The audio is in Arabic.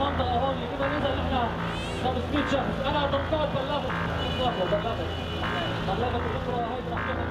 المنطقة هون كده نقدر إحنا طب سبيد شخص أنا طبقات بلغت بلغت بلغت بلغت الاخرى هيدي رح